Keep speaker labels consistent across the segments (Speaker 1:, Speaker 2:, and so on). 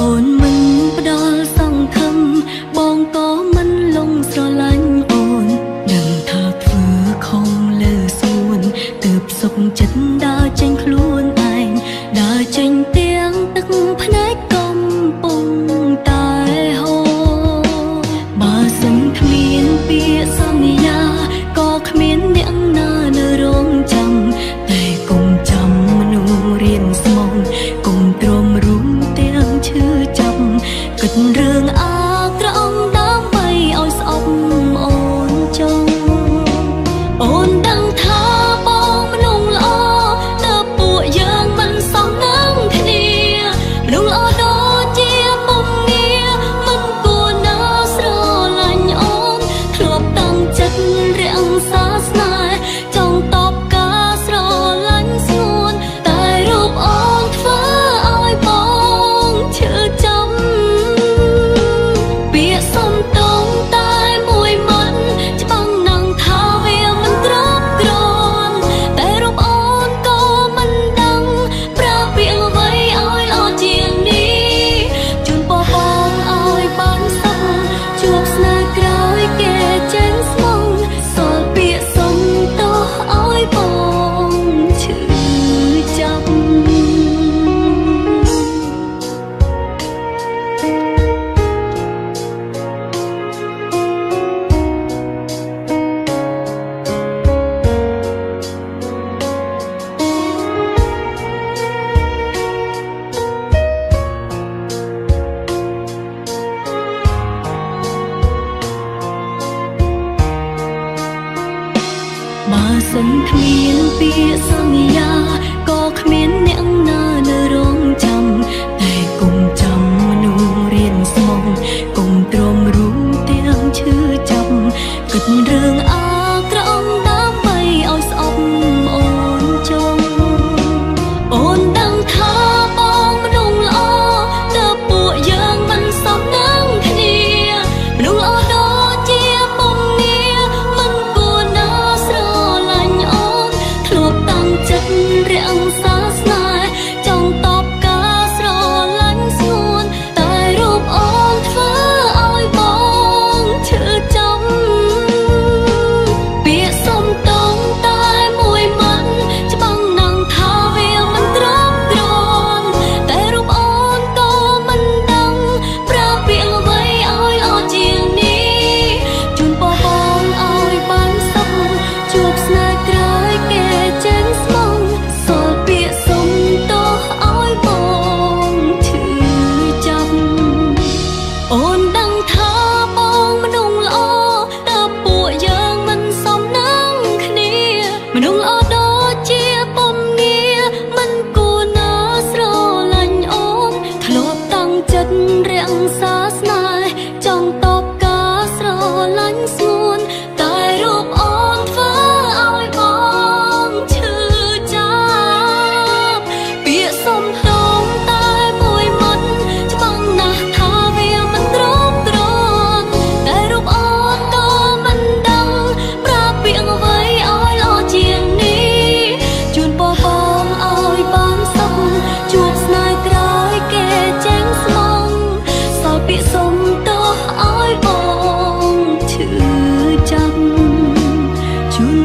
Speaker 1: អូនមិនផ្ដល់សង្ឃឹមបងក៏មិនលងស្រឡាញ់អូនដឹងថាធ្វើខំលើសួនទើបសុខចិត្តដើរចេញខ្លួនឯងដើរចេញ ពុំគ្មានពាក្យសន្យា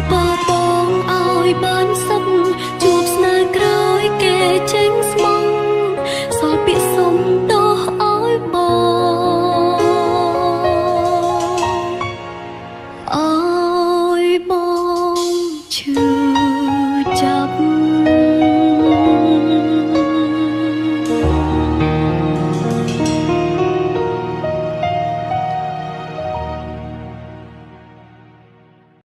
Speaker 1: ពើបងឲ្យបើ